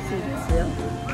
谢谢谢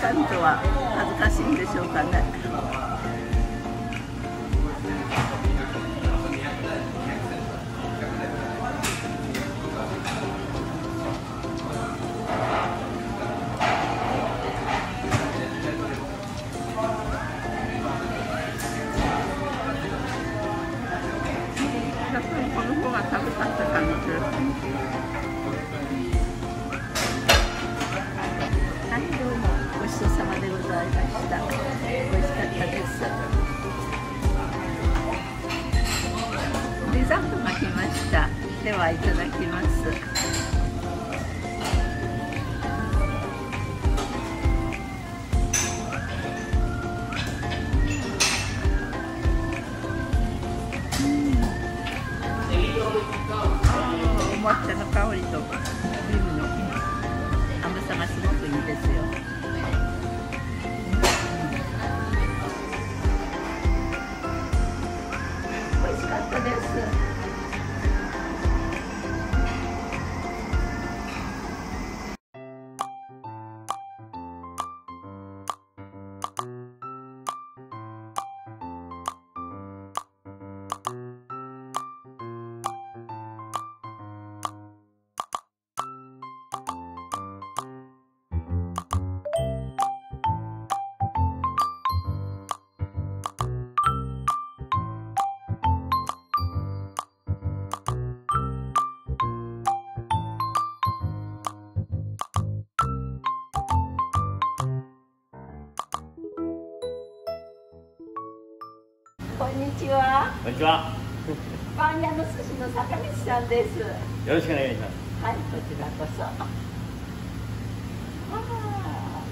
かんとは恥ずかしいんでしょうかね。はいただきます。お抹茶の香りとクリームの甘さがすごくいいですよ。ちは。こんにちは。パン屋の寿司の坂道さんです。よろしくお願いします。はい、こちらこそ。ああ、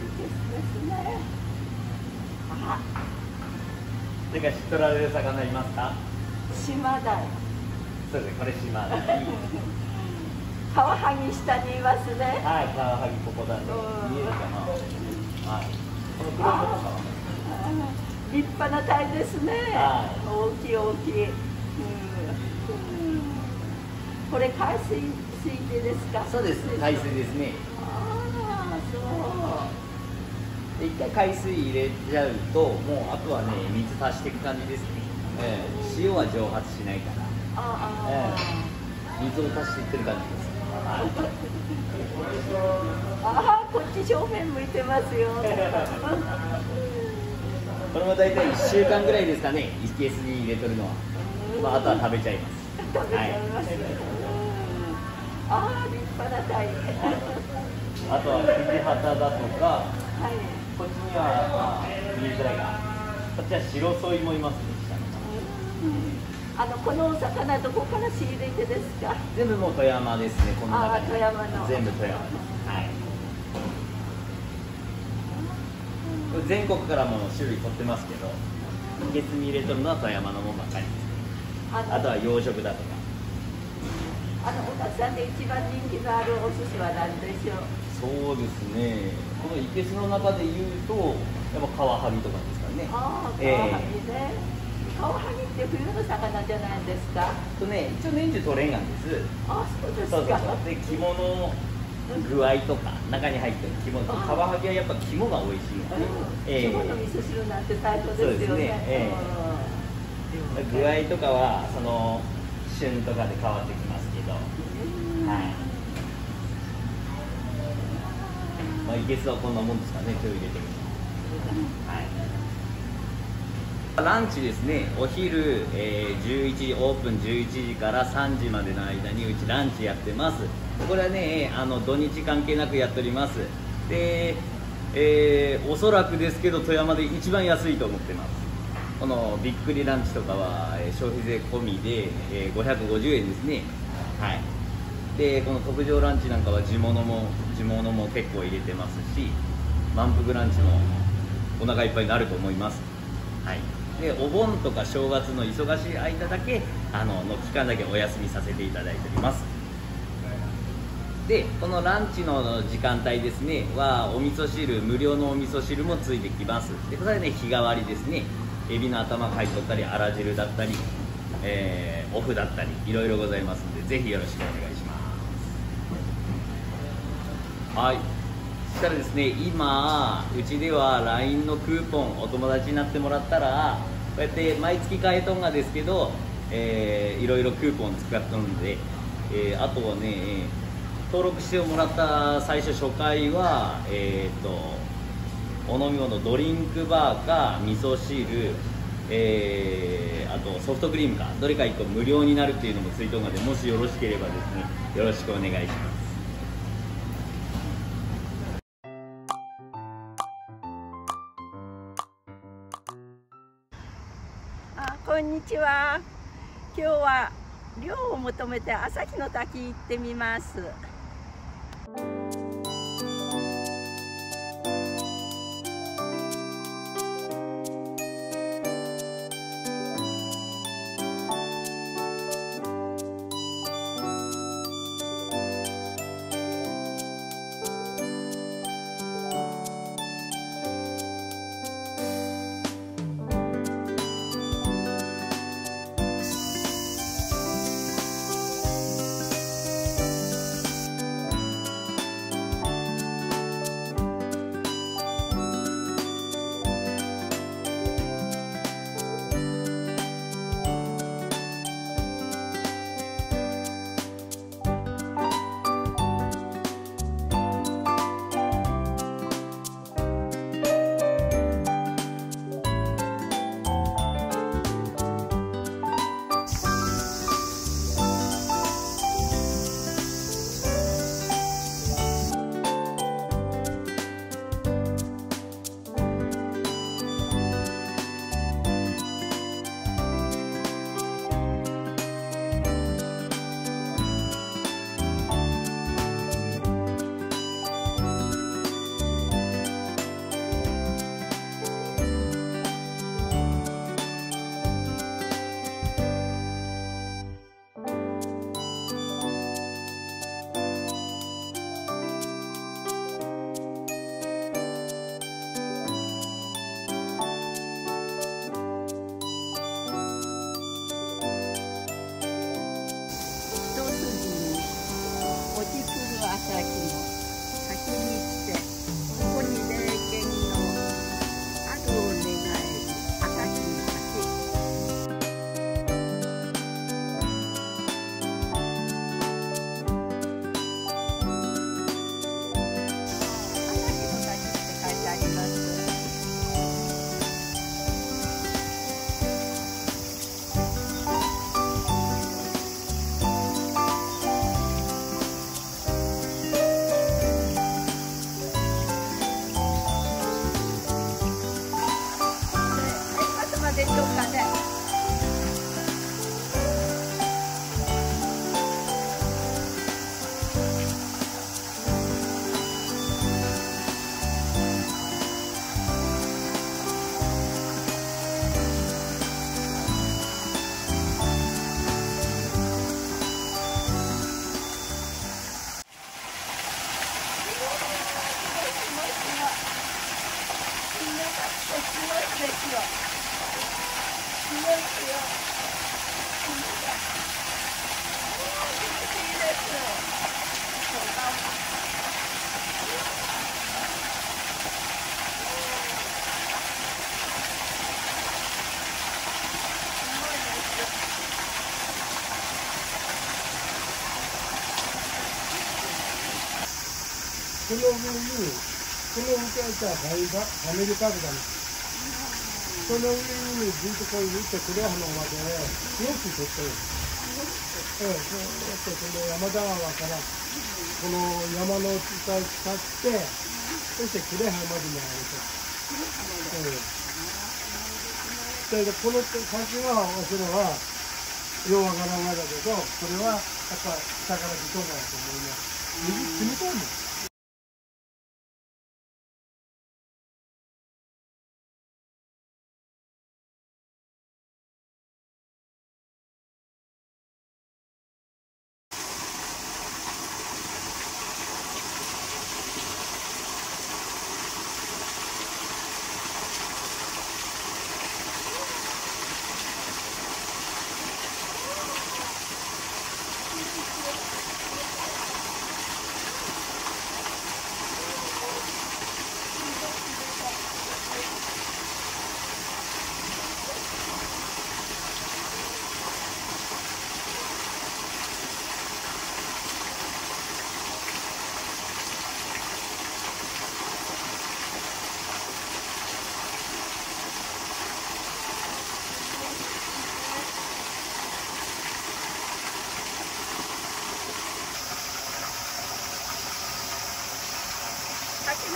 いいですね。あ、何か知っとられる魚いますか？島だよ。そうですね、これ島だ。カワハギ下にいますね。はい、カワハギここだね。うん見えるかな。はい。この黒いのとかは。立派な鯛ですね。はい大きい大きい。うんこれ海水水でですか？そうです。海水ですね。ああ、そう。で一回海水入れちゃうと、もうあとはね、水足していく感じですね。ええ塩は蒸発しないから。ああ、え水を足していってる感じです。はい。ああ、こっち正面向いてますよ。これも大体1週間ぐらいですかね、いけすに入れとるのは。まあ、あとは食べちゃいます。食べちゃいああ、立派な鯛。あとはキジハタだとか、はい。こっちには、まあ、見えづらいが、こっちは白ソイもいますね、下にあのこのお魚どこから仕入れてですか？全部もう富山ですね、この中に。富山の全部富山。はい。これ全国からも種類取ってますけど、月に入れとるのは富山のものばっかりです。あとは養殖だとか。あのお客さんで一番人気のあるお寿司は何でしょう？そうですね。このいけすの中で言うと、やっぱカワハギとかですかね。ああ、カええワハギね。カワハギって冬の魚じゃないですか？とね、一応年中取れんがんです。あ、そうですそうそうか。そう。で、肝の具合とか、中に入ってる肝、カワハギはやっぱ肝が美味しいええ。肝の味噌汁なんて最高ですよね。ね。ええ。具合とかは、その、旬とかで変わってきますけど、うん。はい。まあ、いけすはこんなもんですかね、今日入れてるはい。ランチですね、お昼、えー11時、オープン11時から3時までの間にうちランチやってます。これはね、あの土日関係なくやっております。で、えーおそらくですけど、富山で一番安いと思ってます。このびっくりランチとかは、え消費税込みで、えー550円ですね。はい。でこの特上ランチなんかは地物も地物も結構入れてますし満腹ランチもお腹いっぱいになると思いますはいでお盆とか正月の忙しい間だけあのの期間だけお休みさせていただいておりますでこのランチの時間帯ですねはお味噌汁無料のお味噌汁もついてきます。でこれはね日替わりですね。エビの頭入っとったりあら汁だったり、えーオフだったりいろいろございますのでぜひよろしくお願いします。はい。そしたらですね今うちでは LINE のクーポンお友達になってもらったらこうやって毎月買えとんがですけど、えーいろいろクーポン使っとるんで、えーあとはね登録してもらった最初初回はえっ、とお飲み物ドリンクバーか味噌汁えーあとソフトクリームかどれか1個無料になるっていうのもついとんがでもしよろしければですねよろしくお願いしますあ、こんにちは。今日は涼を求めて朝日の滝行ってみま。すこの上に、この向かいたファイバファミリーパークだね。この上にずっとこう行って黒浜まで4機取って。る。ええ、そうやってこの山田川からこの山の下を使って、そして呉浜までもあると。ええ。でこの先はお城はようわからないだけど、これはやっぱ下から人だと思います。右冷たいもん。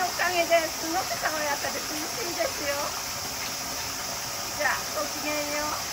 のおかげですごく爽やかで涼しいですよ。じゃあ、ごきげんよう。